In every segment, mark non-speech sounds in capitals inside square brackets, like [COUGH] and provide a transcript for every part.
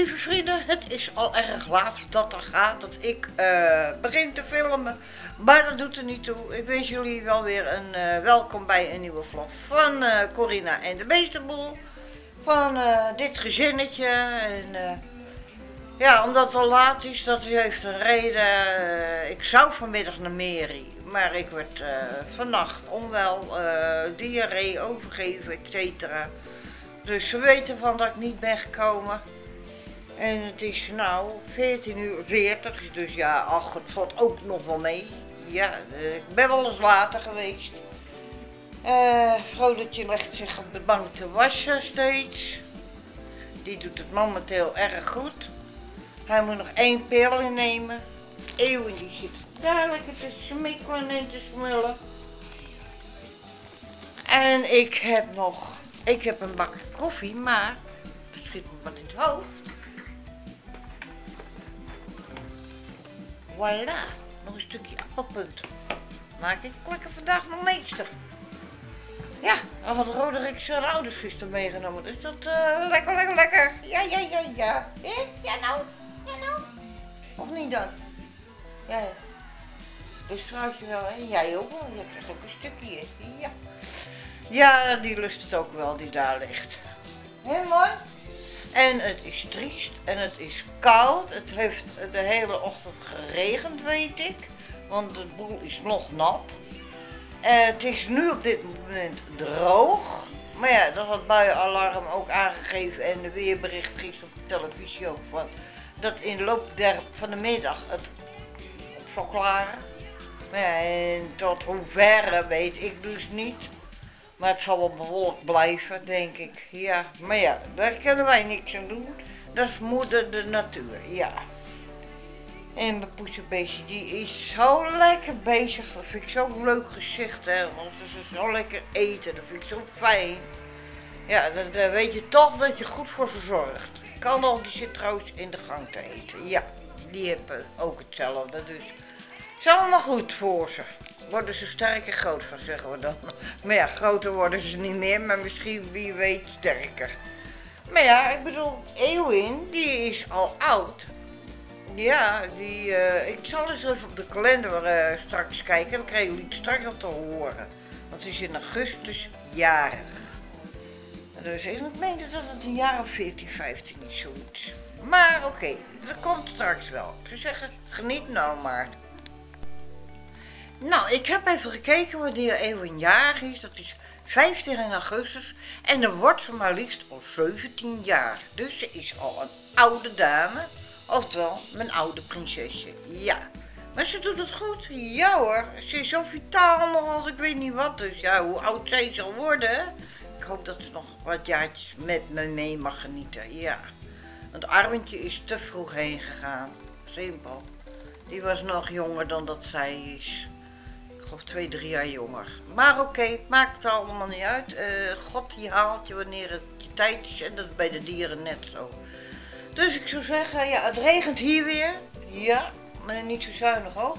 lieve vrienden, het is al erg laat dat er gaat dat ik eh, begin te filmen. Maar dat doet er niet toe. Ik wens jullie wel weer een eh, welkom bij een nieuwe vlog van uh, Corina en de Beestenboel. Van dit gezinnetje. En, ja, omdat het al laat is, dat heeft een reden. ik zou vanmiddag naar Meri, maar ik werd vannacht onwel, diarree, overgeven, etc. Dus ze weten van dat ik niet ben gekomen. En het is nou 14 uur 40, dus ja, ach, het valt ook nog wel mee. Ja, eh, ik ben wel eens later geweest. Uh, legt zich op de bank te wassen steeds. Die doet het momenteel erg goed. Hij moet nog één pil innemen. Eeuwen die zit dadelijk te smikkelen en te smullen. En ik heb nog, ik heb een bak koffie, maar het schiet me wat in het hoofd. Voilà, nog een stukje appelpunt. Maak ik lekker vandaag nog meester. Ja, dan had Roderick zijn ouders gisteren meegenomen. Dus dat uh, lekker, lekker, lekker. Ja, ja, ja, ja. Eh? Ja nou, ja nou. Of niet dan? Ja. Dus vrouwtje wel, hè? Jij ook wel. Je krijgt ook een stukje. Ja. Ja, die lust het ook wel, die daar ligt. Hé, mooi? En het is triest en het is koud. Het heeft de hele ochtend geregend, weet ik. Want de boel is nog nat. En het is nu op dit moment droog. Maar ja, dat had buienalarm ook aangegeven en de weerbericht gisteren op de televisie ook van dat in de loop der, van de middag het zou klaren. Maar ja, en tot hoeverre weet ik dus niet. Maar het zal wel bewolkt blijven, denk ik. Ja, maar ja, daar kunnen wij niks aan doen. Dat is moeder de natuur, ja. En mijn poesenbeestje, die is zo lekker bezig. Dat vind ik zo'n leuk gezicht, hè. Want ze zo lekker eten, dat vind ik zo fijn. Ja, dan weet je toch dat je goed voor ze zorgt. Kan nog, die zit trouwens in de gang te eten. Ja, die hebben ook hetzelfde, dus... Het is allemaal goed voor ze worden ze sterker groot van, zeggen we dan. Maar ja, groter worden ze niet meer, maar misschien wie weet sterker. Maar ja, ik bedoel, Eowyn, die is al oud. Ja, die, uh, ik zal eens even op de kalender uh, straks kijken. Dan krijgen jullie het straks al te horen. Want ze is in augustus jarig. Dus ik meende dat het een jaar of 14, 15 is, zoiets. Maar oké, dat komt straks wel. Zou zeggen, geniet nou maar. Nou, ik heb even gekeken wanneer Eeuwen jarig is. Dat is 15 augustus. En dan wordt ze maar liefst al 17 jaar. Dus ze is al een oude dame. Oftewel, mijn oude prinsesje. Ja. Maar ze doet het goed. Ja hoor. Ze is zo vitaal nog als ik weet niet wat. Dus ja, hoe oud zij zal worden. Ik hoop dat ze nog wat jaartjes met me mee mag genieten. Ja. Want Armentje is te vroeg heen gegaan. Simpel. Die was nog jonger dan dat zij is of twee, drie jaar jonger. Maar oké, maakt het allemaal niet uit. Uh, God die haalt je wanneer het tijd is en dat is bij de dieren net zo. Dus ik zou zeggen, ja, het regent hier weer. Ja, maar niet zo zuinig ook.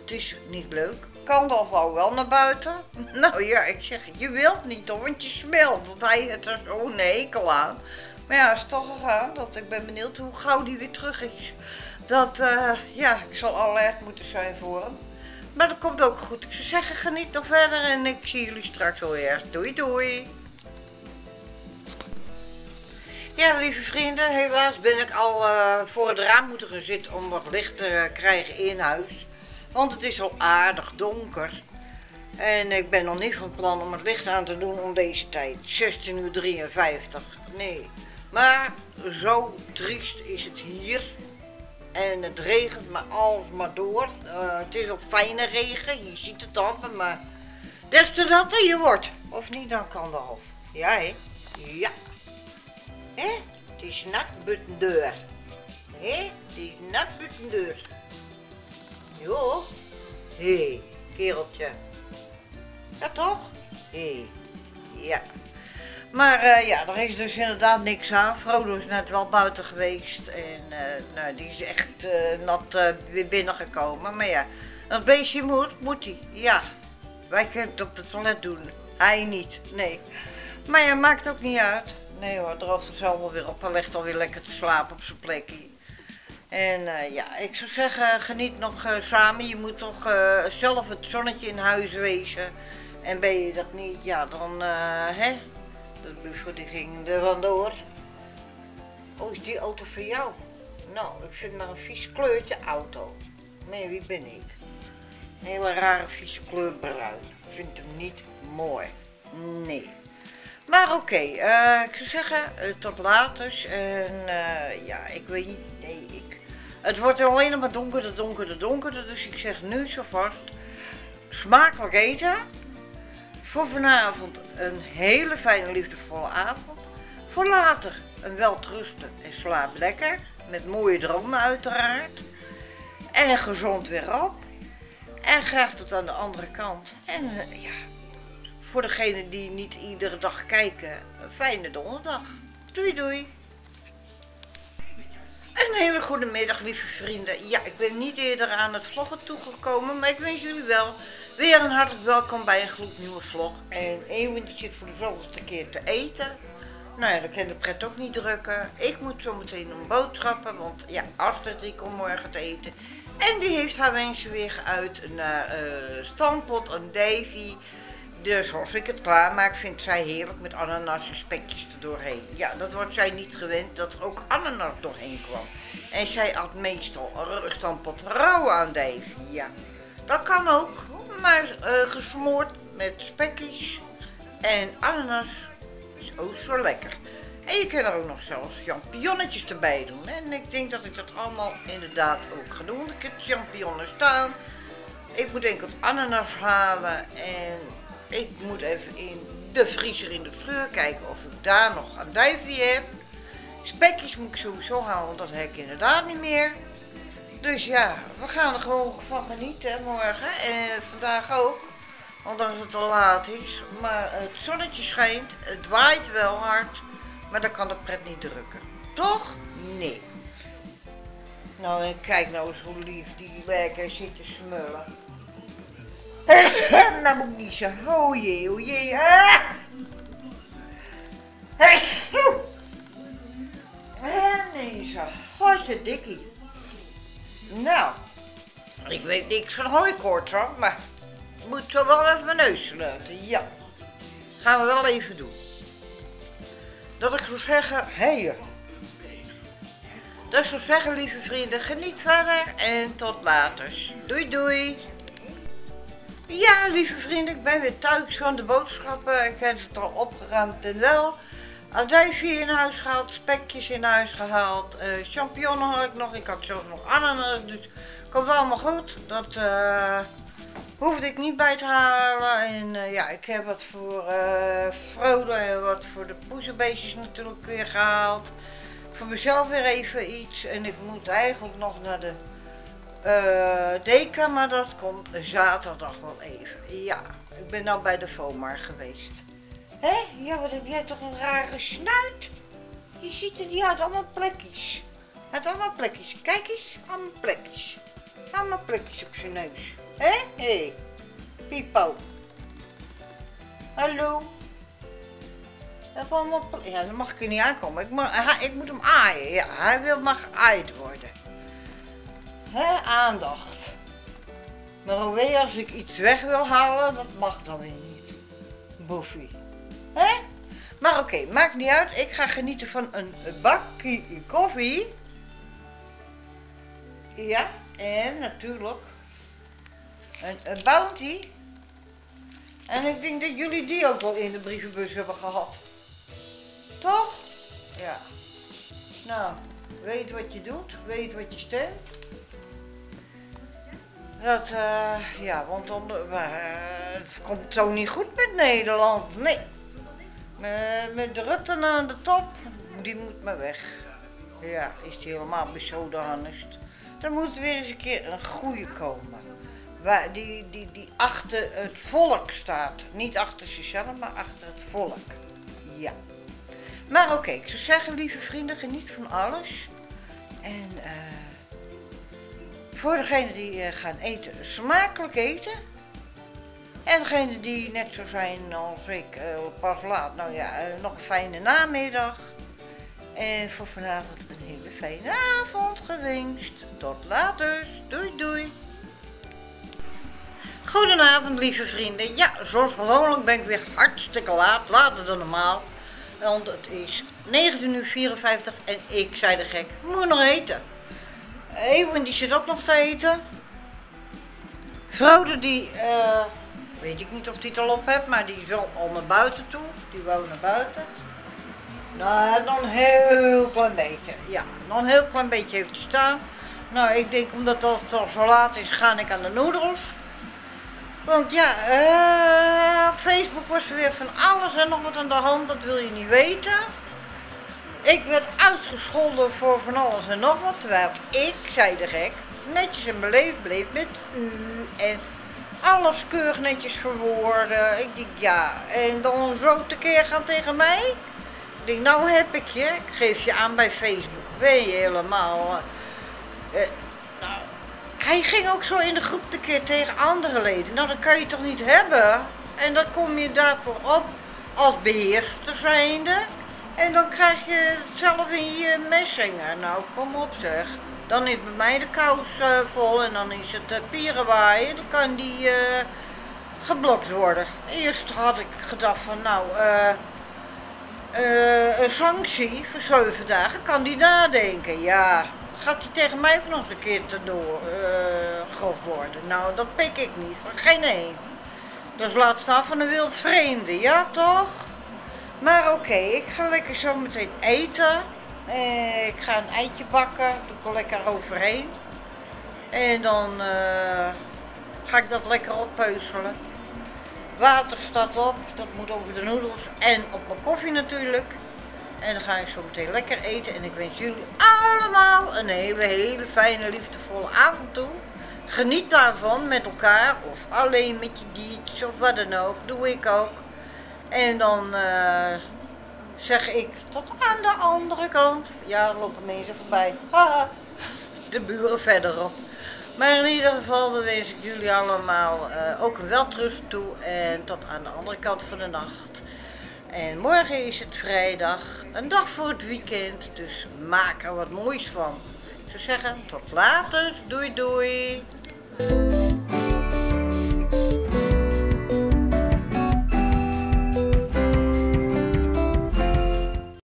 Het is niet leuk. Kan dan wel naar buiten? [LAUGHS] Nou ja, ik zeg, je wilt niet hoor, want je smelt. Want hij heeft er zo'n hekel aan. Maar ja, het is toch gegaan. Dat, ik ben benieuwd hoe gauw die weer terug is. Dat, uh, ja, ik zal alert moeten zijn voor hem. Maar dat komt ook goed. Ik zou zeggen, geniet nog verder en ik zie jullie straks weer. Doei doei. Ja, lieve vrienden, helaas ben ik al uh, voor het raam moeten gaan zitten om wat licht te krijgen in huis. Want het is al aardig donker. En ik ben nog niet van plan om het licht aan te doen om deze tijd. 16.53 uur. Nee. Maar zo triest is het hier. En het regent maar alles maar door. Uh, het is ook fijne regen, je ziet het dan, maar des te natter je wordt. Of niet, dan kan de half. Ja, hè? Ja. Hè? Het is nat buiten deur. Hè? Het is deur. Jo. Hé, kereltje. Ja, toch? Hé. Ja. Maar uh, ja, er is dus inderdaad niks aan. Frodo is net wel buiten geweest en uh, nou, die is echt uh, nat weer binnengekomen. Maar ja, als beestje moet, moet hij. Ja, wij kunnen het op het toilet doen. Hij niet, nee. Maar ja, maakt ook niet uit. Nee hoor, droogt zelf wel weer op en legt alweer lekker te slapen op zijn plekje. En eh, ja, ik zou zeggen, geniet nog eh, samen. Je moet toch eh, zelf het zonnetje in huis wezen. En ben je dat niet, ja, dan, hè. De buffel die ging er vandoor. Oh, is die auto voor jou? Nou, ik vind maar een vies kleurtje auto. Nee, wie ben ik? Een hele rare vieze kleur bruin. Ik vind hem niet mooi. Nee. Maar oké, eh, ik zou zeggen, uh, tot later. En uh, ja, ik weet niet, nee, ik... Het wordt alleen maar donkerder, donkerder, donkerder. Dus ik zeg nu zo vast, smakelijk eten. Voor vanavond een hele fijne, liefdevolle avond. Voor later een welterusten en slaap lekker. Met mooie dromen uiteraard. En gezond weer op. En graag tot aan de andere kant. En ja, voor degenen die niet iedere dag kijken, een fijne donderdag. Doei doei. Een hele goede middag, lieve vrienden. Ja, ik ben niet eerder aan het vloggen toegekomen, maar ik wens jullie wel weer een hartelijk welkom bij een gloednieuwe vlog. En even zit voor de zoveelste keer te eten. Nou ja, dan kan de pret ook niet drukken. Ik moet zo meteen een boodschappen, want ja, Astrid die komt morgen te eten. En die heeft haar wensje weer geuit naar uh, Stampot en Davy. Dus als ik het klaarmaak, vindt zij heerlijk met ananas en spekjes er doorheen. Ja, dat wordt zij niet gewend, dat er ook ananas doorheen kwam. En zij had meestal stampot rauw aan Davy, ja. Dat kan ook, maar uh, gesmoord met spekjes en ananas is ook zo lekker. En je kan er ook nog zelfs champignonnetjes erbij doen. En ik denk dat ik dat allemaal inderdaad ook ga doen. Ik heb champignonnen staan. Ik moet enkel ananas halen. En ik moet even in de vriezer in de fleur kijken of ik daar nog duifje heb. Spekjes moet ik sowieso halen, dat heb ik inderdaad niet meer. Dus ja, we gaan er gewoon van genieten morgen. En vandaag ook. Ondanks het al laat is. Maar het zonnetje schijnt. Het waait wel hard. Maar dan kan de pret niet drukken. Toch? Nee. Nou, en kijk nou eens hoe lief die lekker zit te smullen. Nou moet ik niet zo. Oh jee, oh jee. Ah! Nee, zo. Godje dikkie. Nou, ik weet niks van hooikoorts hoor, maar ik moet zo wel even mijn neus sluiten. Ja, gaan we wel even doen dat ik zou zeggen, hé. Hey, dat ik zou zeggen, lieve vrienden, geniet verder en tot later. Doei doei. Ja, lieve vrienden, ik ben weer thuis van de boodschappen. Ik heb het al opgeruimd en wel. Azijfje in huis gehaald, spekjes in huis gehaald, uh, champignonnen had ik nog. Ik had zelfs nog ananas, dus komt allemaal goed. Dat, uh, hoefde ik niet bij te halen. En uh, ja, ik heb wat voor Frodo en wat voor de poezenbeestjes natuurlijk weer gehaald. Voor mezelf weer even iets. En ik moet eigenlijk nog naar de uh, Deka, maar dat komt zaterdag wel even. Ja, ik ben nou bij de FOMAR geweest. Hé? Ja, wat heb jij toch een rare snuit? Je ziet er, die had allemaal plekjes. Had allemaal plekjes. Kijk eens, allemaal plekjes. Allemaal plekjes op zijn neus. Hé? Hé. Pipo. Hallo. Dat allemaal... Ja, dan mag ik er niet aankomen. Ik, mag, ik moet hem aaien. Ja, hij wil mag geaaid worden. Hè, aandacht. Maar alweer als ik iets weg wil halen, dat mag dan weer niet. Boefie. Hè? Maar oké, maakt niet uit. Ik ga genieten van een bakje koffie. Ja, en natuurlijk een, een bounty. En ik denk dat jullie die ook wel in de brievenbus hebben gehad. Toch? Ja. Nou, weet wat je doet, weet wat je stemt. Dat, uh, ja, want dan, uh, het komt zo niet goed met Nederland. Nee. Met, met Rutte aan de top, die moet maar weg. Ja, is die helemaal bezodanigd. Dan moet er weer eens een keer een goede komen waar, die, die, die achter het volk staat. Niet achter zichzelf, maar achter het volk. Ja. Maar oké, ik zou zeggen, lieve vrienden, geniet van alles. En uh, voor degenen die uh, gaan eten, smakelijk eten. En degene die net zo zijn als ik, uh, pas laat, nou ja, uh, nog een fijne namiddag. En voor vanavond een hele fijne avond gewenst. Tot later. Doei doei. Goedenavond lieve vrienden. Ja, zoals gewoonlijk ben ik weer hartstikke laat. Later dan normaal. Want het is 19 uur 54 en ik zei de gek, moet nog eten. Eeuwen die zit ook nog te eten. Frode die, uh, weet ik niet of die het al op hebt, maar die is al, naar buiten toe. Die woont naar buiten. Nou, nog een heel klein beetje. Ja, nog een heel klein beetje heeft hij staan. Nou, ik denk omdat het al zo laat is, ga ik aan de noedels. Want ja, uh, Facebook was weer van alles en nog wat aan de hand, dat wil je niet weten. Ik werd uitgescholden voor van alles en nog wat, terwijl ik, zei de gek, netjes en beleefd bleef met u en alles keurig netjes verwoorden. Ik denk ja, en dan zo tekeer gaan tegen mij? Ik denk, nou heb ik je, ik geef je aan bij Facebook. Ben je helemaal... Uh, nou, hij ging ook zo in de groep tekeer tegen andere leden. Nou, dat kan je toch niet hebben? En dan kom je daarvoor op als beheerster zijnde. En dan krijg je zelf in je messenger. Nou, kom op zeg. Dan is bij mij de kous uh, vol en dan is het uh, pierenwaaien. Dan kan die uh, geblokt worden. Eerst had ik gedacht van nou, een sanctie voor zeven dagen. Kan die nadenken? Ja, gaat hij tegen mij ook nog een keer te door grof worden? Nou, dat pik ik niet. Geen één. Dus laat staan van een wild vreemde, ja toch? Maar oké, ik ga lekker zo meteen eten. Uh, ik ga een eitje bakken, doe ik er lekker overheen. En dan uh, ga ik dat lekker oppeuzelen. Water staat op, dat moet over de noedels en op mijn koffie natuurlijk. En dan ga ik zo meteen lekker eten. En ik wens jullie allemaal een hele, hele fijne, liefdevolle avond toe. Geniet daarvan met elkaar of alleen met je diertjes of wat dan ook. Doe ik ook. En dan uh, zeg ik tot aan de andere kant. Ja, er lopen mensen voorbij. Haha, de buren verderop. Maar in ieder geval wens ik jullie allemaal uh, ook een weltrust toe. En tot aan de andere kant van de nacht. En morgen is het vrijdag. Een dag voor het weekend. Dus maak er wat moois van. Ik zou zeggen, tot later. Doei doei.